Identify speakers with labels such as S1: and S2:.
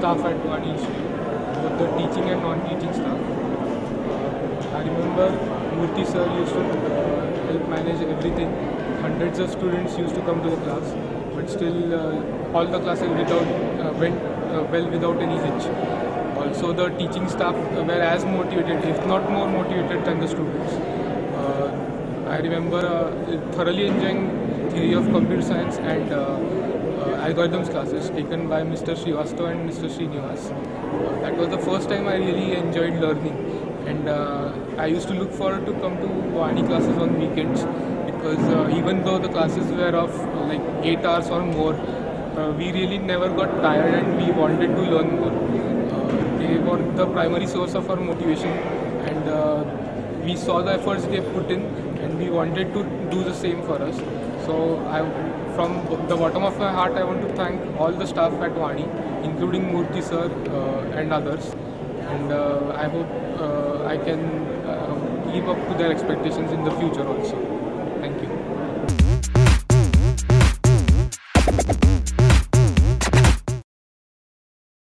S1: staff at Vani Institute, both the teaching and non-teaching staff. Uh, I remember Murthy sir used to uh, help manage everything. Hundreds of students used to come to the class, but still uh, all the classes without uh, went uh, well without any hitch. Also, the teaching staff were as motivated, if not more motivated, than the students. Uh, I remember thoroughly enjoying theory of computer science and algorithms classes taken by Mr. Srivastava and Mr. Srinivas. That was the first time I really enjoyed learning, and uh, I used to look forward to come to Vani classes on weekends because uh, even though the classes were of like eight hours or more, uh, we really never got tired and we wanted to learn more. Uh, they were the primary source of our motivation, and uh, we saw the efforts they put in, and we wanted to do the same for us. So, I, from the bottom of my heart, I want to thank all the staff at Vani, including Murthy sir uh, and others. And uh, I hope uh, I can uh, live up to their expectations in the future also.